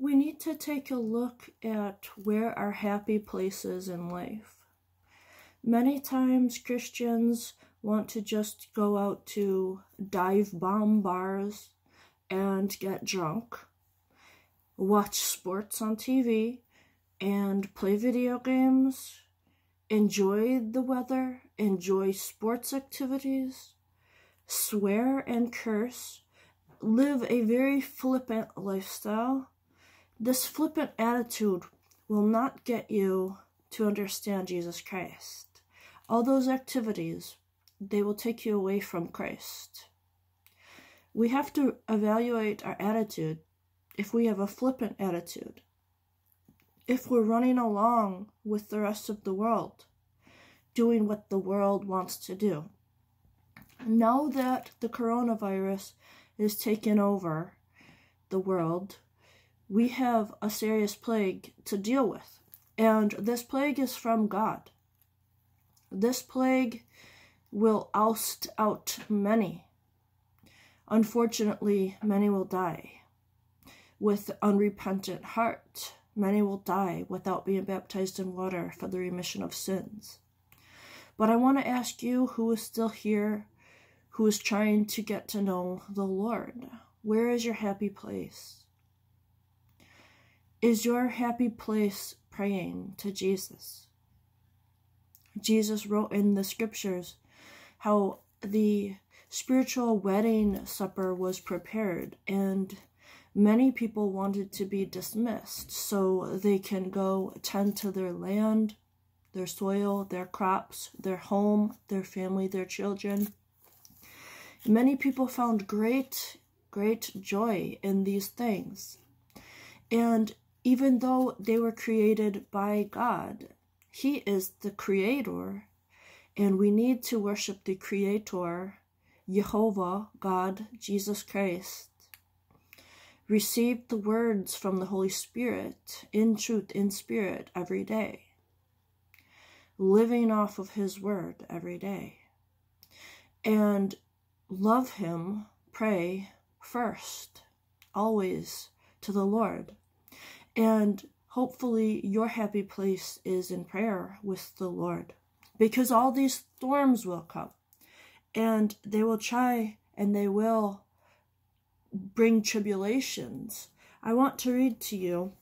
we need to take a look at where our happy place is in life. Many times Christians want to just go out to dive bomb bars and get drunk, watch sports on TV, and play video games, enjoy the weather, enjoy sports activities, swear and curse, live a very flippant lifestyle. This flippant attitude will not get you to understand Jesus Christ. All those activities, they will take you away from Christ. We have to evaluate our attitude if we have a flippant attitude. If we're running along with the rest of the world, doing what the world wants to do. Now that the coronavirus is taking over the world, we have a serious plague to deal with. And this plague is from God. This plague will oust out many. Unfortunately, many will die with unrepentant heart. Many will die without being baptized in water for the remission of sins. But I want to ask you who is still here who is trying to get to know the Lord. Where is your happy place? Is your happy place praying to Jesus? Jesus wrote in the scriptures how the spiritual wedding supper was prepared and many people wanted to be dismissed so they can go tend to their land, their soil, their crops, their home, their family, their children. Many people found great, great joy in these things. And even though they were created by God, He is the Creator, and we need to worship the Creator, Jehovah, God, Jesus Christ. Receive the words from the Holy Spirit in truth, in spirit, every day. Living off of His Word every day. And love Him, pray first, always to the Lord. And hopefully, your happy place is in prayer with the Lord because all these storms will come and they will try and they will bring tribulations. I want to read to you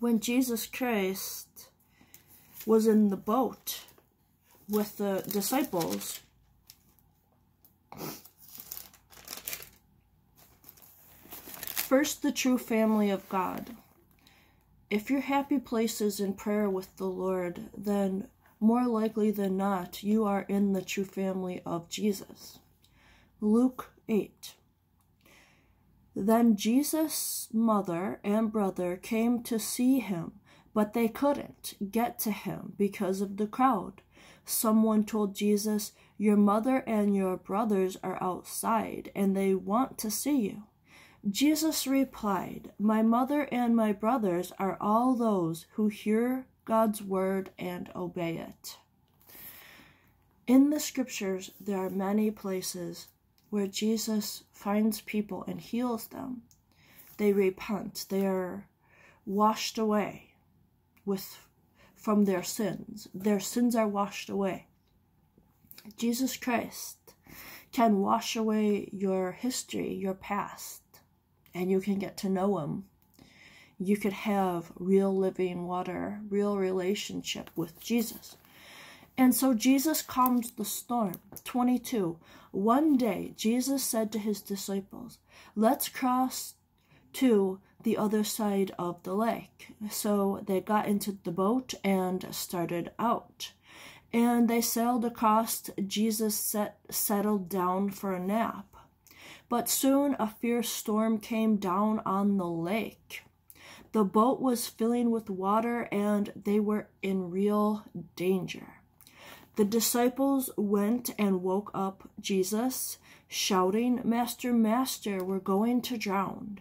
when Jesus Christ was in the boat with the disciples First, the true family of God. If your happy place is in prayer with the Lord, then more likely than not, you are in the true family of Jesus. Luke 8. Then Jesus' mother and brother came to see him, but they couldn't get to him because of the crowd. Someone told Jesus, Your mother and your brothers are outside, and they want to see you. Jesus replied, My mother and my brothers are all those who hear God's word and obey it. In the scriptures, there are many places where Jesus finds people and heals them. They repent, they are washed away with from their sins. Their sins are washed away. Jesus Christ can wash away your history, your past and you can get to know him. You could have real living water, real relationship with Jesus. And so Jesus calmed the storm. 22. One day, Jesus said to his disciples, Let's cross to the other side of the lake. So they got into the boat and started out. And they sailed across. Jesus set, settled down for a nap. But soon a fierce storm came down on the lake. The boat was filling with water and they were in real danger. The disciples went and woke up Jesus, shouting, Master, Master, we're going to drown.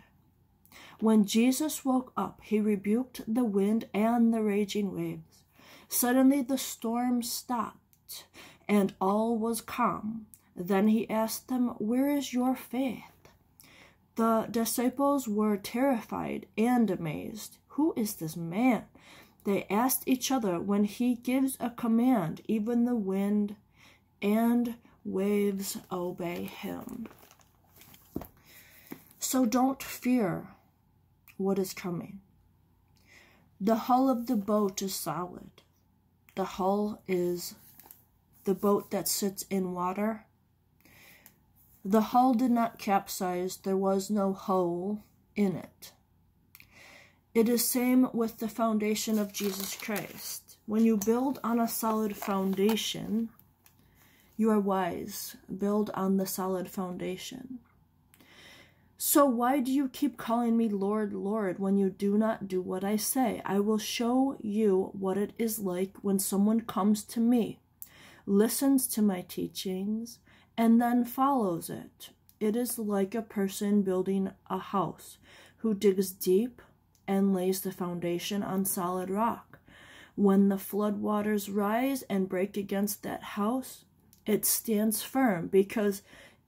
When Jesus woke up, he rebuked the wind and the raging waves. Suddenly the storm stopped, and all was calm. Then he asked them, Where is your faith? The disciples were terrified and amazed. Who is this man? They asked each other, When he gives a command, even the wind and waves obey him. So don't fear what is coming. The hull of the boat is solid. The hull is the boat that sits in water. The hull did not capsize, there was no hole in it. It is same with the foundation of Jesus Christ. When you build on a solid foundation, you are wise. Build on the solid foundation. So why do you keep calling me Lord, Lord, when you do not do what I say? I will show you what it is like when someone comes to me, listens to my teachings, and then follows it. It is like a person building a house who digs deep and lays the foundation on solid rock. When the flood waters rise and break against that house, it stands firm because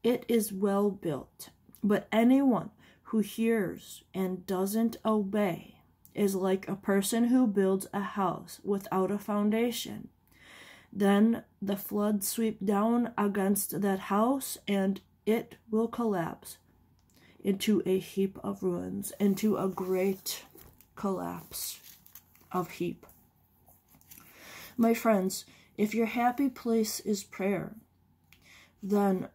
it is well built. But anyone who hears and doesn't obey is like a person who builds a house without a foundation. Then the flood sweep down against that house and it will collapse into a heap of ruins, into a great collapse of heap. My friends, if your happy place is prayer, then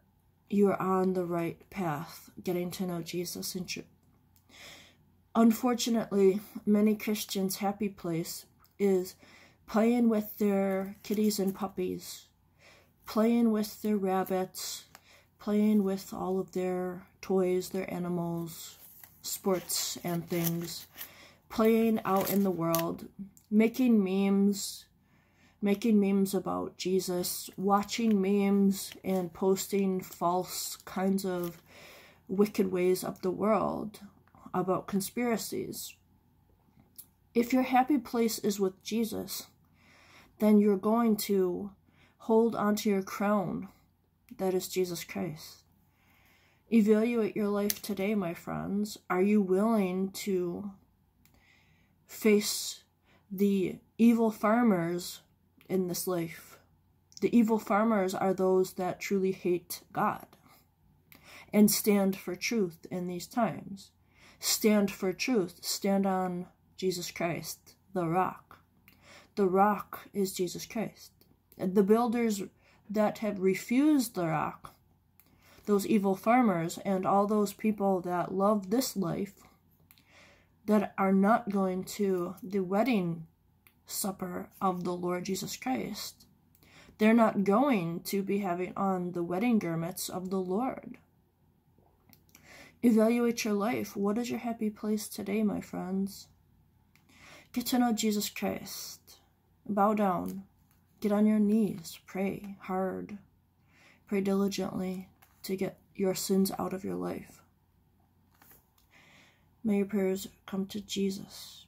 you're on the right path, getting to know Jesus and. Unfortunately, many Christians' happy place is playing with their kitties and puppies, playing with their rabbits, playing with all of their toys, their animals, sports, and things, playing out in the world, making memes, making memes about Jesus, watching memes, and posting false kinds of wicked ways of the world about conspiracies. If your happy place is with Jesus, then you're going to hold onto your crown that is Jesus Christ. Evaluate your life today, my friends. Are you willing to face the evil farmers in this life. The evil farmers are those that truly hate God and stand for truth in these times. Stand for truth. Stand on Jesus Christ, the rock. The rock is Jesus Christ. The builders that have refused the rock, those evil farmers, and all those people that love this life, that are not going to the wedding supper of the Lord Jesus Christ. They're not going to be having on the wedding garments of the Lord. Evaluate your life. What is your happy place today, my friends? Get to know Jesus Christ. Bow down. Get on your knees. Pray hard. Pray diligently to get your sins out of your life. May your prayers come to Jesus.